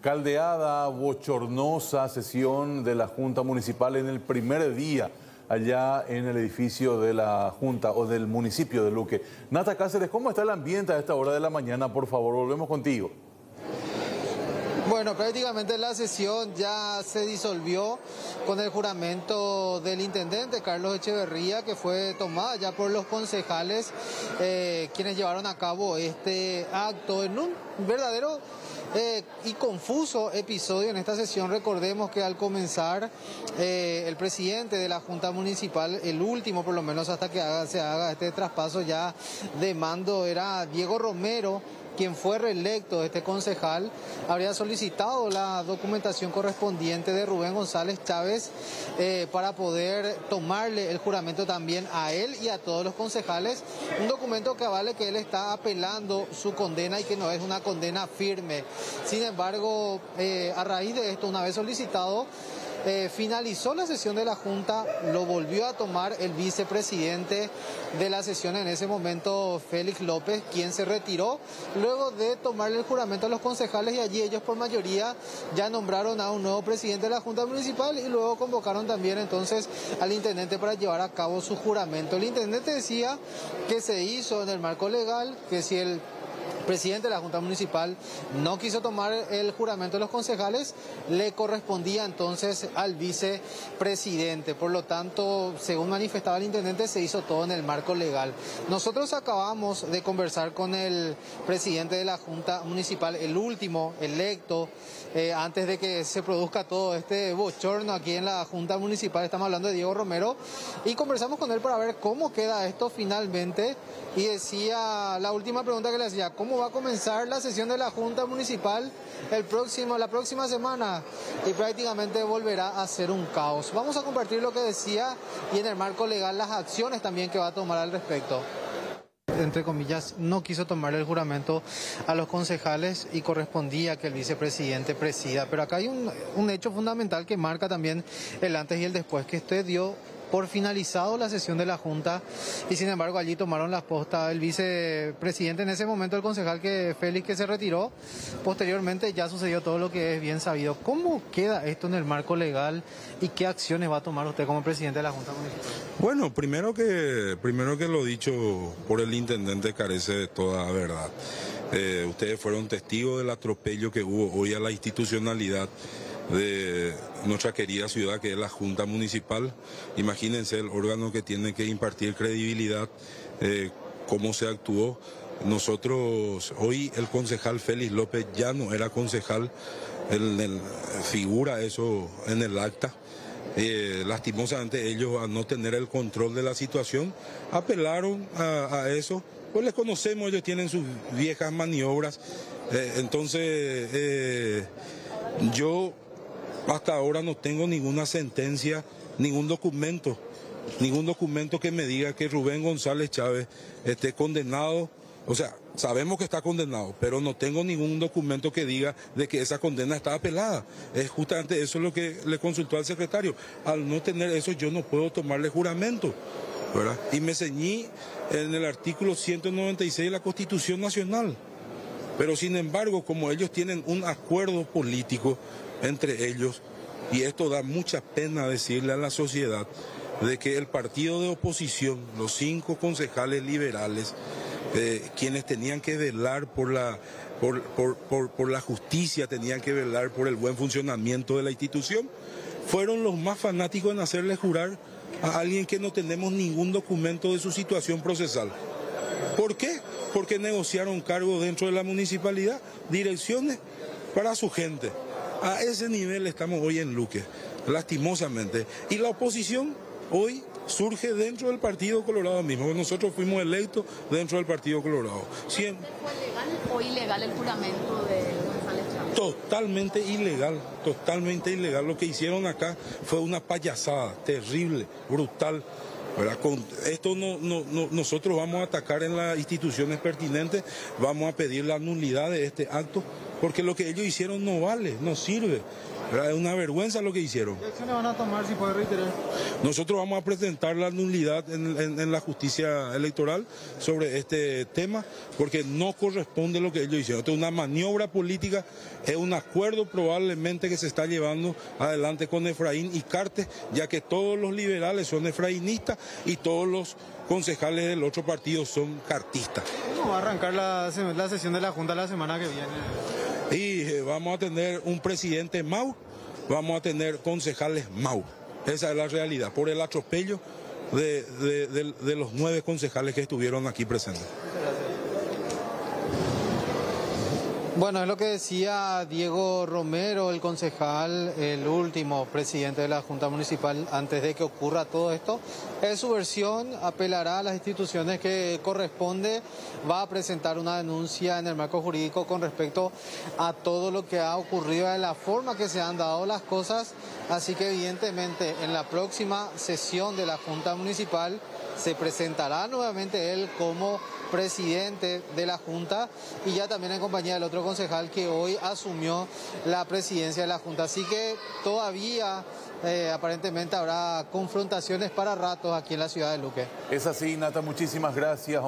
caldeada, bochornosa sesión de la Junta Municipal en el primer día allá en el edificio de la Junta o del municipio de Luque. Nata Cáceres, ¿cómo está el ambiente a esta hora de la mañana? Por favor, volvemos contigo. Bueno, prácticamente la sesión ya se disolvió con el juramento del intendente Carlos Echeverría, que fue tomada ya por los concejales, eh, quienes llevaron a cabo este acto en un verdadero eh, y confuso episodio en esta sesión. Recordemos que al comenzar eh, el presidente de la Junta Municipal, el último por lo menos hasta que se haga este traspaso ya de mando, era Diego Romero quien fue reelecto, este concejal, habría solicitado la documentación correspondiente de Rubén González Chávez eh, para poder tomarle el juramento también a él y a todos los concejales. Un documento que vale que él está apelando su condena y que no es una condena firme. Sin embargo, eh, a raíz de esto, una vez solicitado, eh, finalizó la sesión de la Junta, lo volvió a tomar el vicepresidente de la sesión en ese momento, Félix López, quien se retiró luego de tomarle el juramento a los concejales y allí ellos por mayoría ya nombraron a un nuevo presidente de la Junta Municipal y luego convocaron también entonces al intendente para llevar a cabo su juramento. El intendente decía que se hizo en el marco legal, que si el presidente de la Junta Municipal no quiso tomar el juramento de los concejales, le correspondía entonces al vicepresidente. Por lo tanto, según manifestaba el intendente, se hizo todo en el marco legal. Nosotros acabamos de conversar con el presidente de la Junta Municipal, el último electo, eh, antes de que se produzca todo este bochorno aquí en la Junta Municipal. Estamos hablando de Diego Romero y conversamos con él para ver cómo queda esto finalmente. Y decía, la última pregunta que le hacía, ¿cómo va a comenzar la sesión de la Junta Municipal el próximo, la próxima semana y prácticamente volverá a ser un caos. Vamos a compartir lo que decía y en el marco legal las acciones también que va a tomar al respecto entre comillas, no quiso tomar el juramento a los concejales y correspondía que el vicepresidente presida. Pero acá hay un, un hecho fundamental que marca también el antes y el después, que usted dio por finalizado la sesión de la Junta y sin embargo allí tomaron la posta el vicepresidente en ese momento, el concejal que Félix que se retiró. Posteriormente ya sucedió todo lo que es bien sabido. ¿Cómo queda esto en el marco legal y qué acciones va a tomar usted como presidente de la Junta Municipal? Bueno, primero que, primero que lo dicho por el intendente carece de toda verdad. Eh, ustedes fueron testigos del atropello que hubo hoy a la institucionalidad de nuestra querida ciudad que es la Junta Municipal. Imagínense el órgano que tiene que impartir credibilidad, eh, cómo se actuó. Nosotros, hoy el concejal Félix López ya no era concejal, él, figura eso en el acta. Eh, lastimosamente ellos al no tener el control de la situación apelaron a, eso. Pues les conocemos, ellos tienen sus viejas maniobras. Eh, entonces, yo hasta ahora no tengo ninguna sentencia, ningún documento, ningún documento que me diga que Rubén González Chávez esté condenado. O sea, sabemos que está condenado, pero no tengo ningún documento que diga de que esa condena está apelada. Es justamente eso lo que le consultó al secretario. Al no tener eso, yo no puedo tomarle juramento. Y me ceñí en el artículo 196 de la Constitución Nacional. Pero sin embargo, como ellos tienen un acuerdo político, entre ellos, y esto da mucha pena decirle a la sociedad, de que el partido de oposición, los cinco concejales liberales, eh, quienes tenían que velar por la, por, por, la justicia, tenían que velar por el buen funcionamiento de la institución, fueron los más fanáticos en hacerle jurar a alguien que no tenemos ningún documento de su situación procesal. ¿Por qué? Porque negociaron cargos dentro de la municipalidad, direcciones para su gente. A ese nivel estamos hoy en Luque, lastimosamente. Y la oposición hoy surge dentro del Partido Colorado mismo. Nosotros fuimos electos dentro del Partido Colorado. ¿Fue legal o ilegal el juramento de González Chávez? Totalmente ilegal, totalmente ilegal. Lo que hicieron acá fue una payasada terrible, brutal. Con esto no, nosotros vamos a atacar en las instituciones pertinentes, vamos a pedir la nulidad de este acto, porque lo que ellos hicieron no vale, no sirve. Es una vergüenza lo que hicieron. ¿Qué acciones van a tomar si puede reiterar? Nosotros vamos a presentar la nulidad en, en- en la justicia electoral sobre este tema porque no corresponde lo que ellos hicieron. Esto es una maniobra política, es un acuerdo probablemente que se está llevando adelante con Efraín y Cartes, ya que todos los liberales son efrainistas y todos los concejales del otro partido son cartistas. ¿Cómo va a arrancar la sesión de la Junta la semana que viene? Y eh, vamos a tener un presidente Mau, vamos a tener concejales Mau. Esa es la realidad, por el atropello de, de- los nueve concejales que estuvieron aquí presentes. Bueno, es lo que decía Diego Romero, el concejal, el último presidente de la Junta Municipal, antes de que ocurra todo esto. Es su versión, apelará a las instituciones que corresponde, va a presentar una denuncia en el marco jurídico con respecto a todo lo que ha ocurrido, de la forma que se han dado las cosas. Así que evidentemente en la próxima sesión de la Junta Municipal se presentará nuevamente él como presidente de la Junta y ya también en compañía del otro concejal que hoy asumió la presidencia de la Junta. Así que todavía eh, aparentemente habrá confrontaciones para ratos aquí en la ciudad de Luque. Es así, Nata, muchísimas gracias.